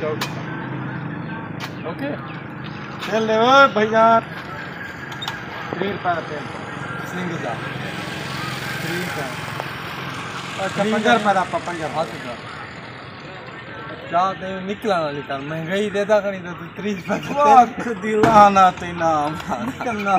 जाओ। ओके खेल ले भैया? थ्री रुपया खेल सिंग जा थ्री रुपया अच्छा पंजा रुपया दा आपा हाथ का क्या ते निकला ना निकल। महँगाई देता कहीं तो तू 30 रुपए दिलाना ते नाम निकलना।